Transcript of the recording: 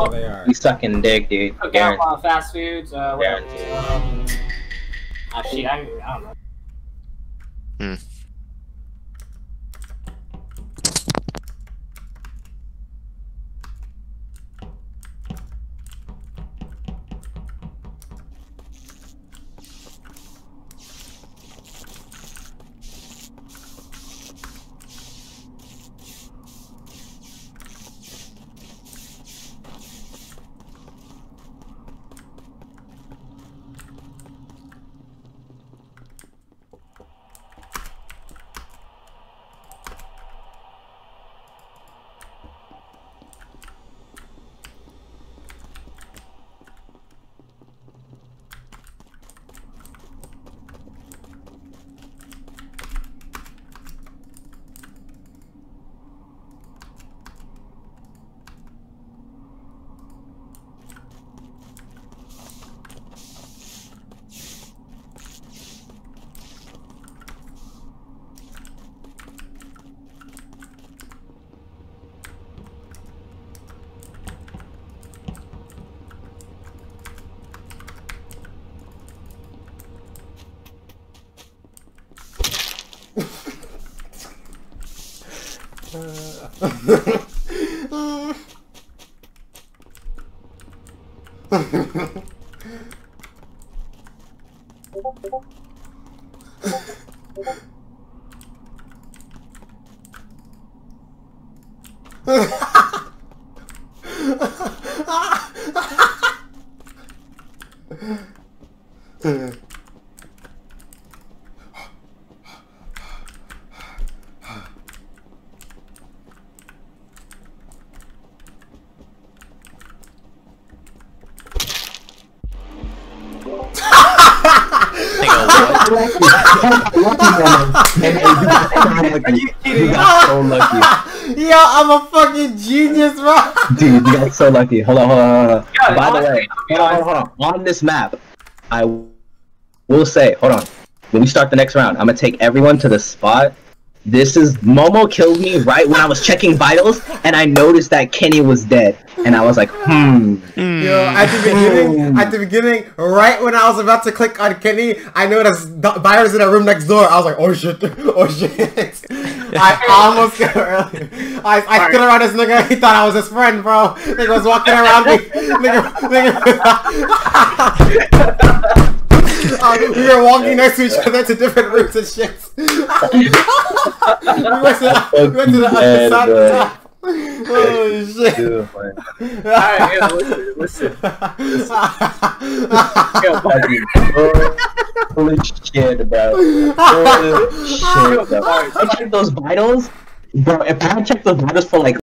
Oh, they are. You sucking dick, dude. Okay, Guaranteed. uh, fast foods. Uh, what else? Um, ah, shit, I, I don't know. 아! Are you kidding? You got so lucky. Yo, I'm a fucking genius, bro. Dude, you got so lucky. Hold on, hold on, hold on. Yeah, By the way, hold on, hold on, hold on. On this map, I will say, hold on. When we start the next round, I'm gonna take everyone to the spot. This is Momo killed me right when I was checking vitals, and I noticed that Kenny was dead, and I was like, hmm. Yo, at the beginning, at the beginning, right when I was about to click on Kenny, I noticed the Byron's in the room next door. I was like, oh shit, oh shit. I almost got earlier. I, I stood around this nigga, he thought I was his friend, bro. Nigga was walking around me. Nigga, nigga. We were walking next to each other to different rooms and shit. we went to the, we went to the other side of the top. Oh shit. Dude. Alright, yo, listen, listen. Yo, Holy shit, bro. Holy shit, bro. I checked those vitals. Bro, if I had checked those vitals for like